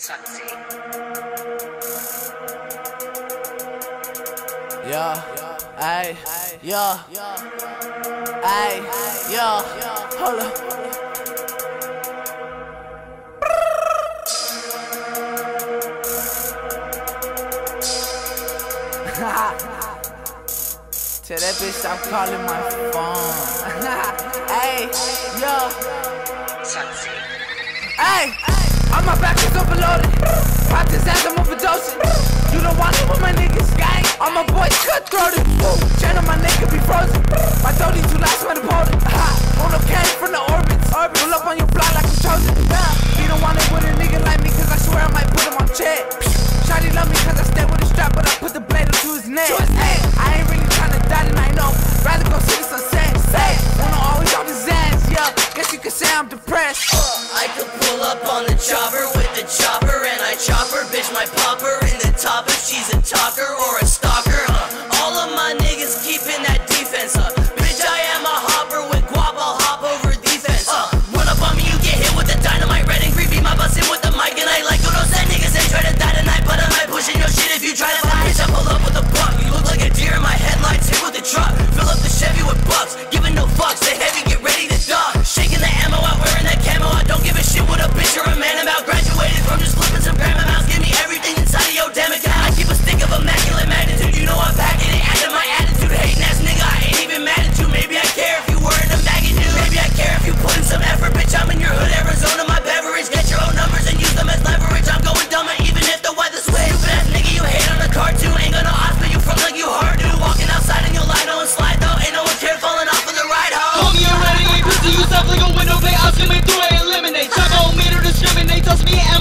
Sunsea. Yeah, ay, yeah, ay, yeah, hold up. Tell that bitch stop calling my phone. hey, yo. Sunsea. Hey. All my pockets overloaded. Popped his ass, I'm overdosing. You don't want it with my niggas, gang. All my boys cutthroated. Channel my neck be frozen. My 30 I'm depressed. Uh, I could pull up on the chopper with the chopper. Slimming through and eliminate. Time on me to discriminate. Toss me out.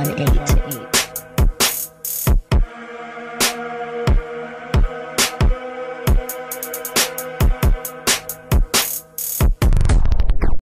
on 8.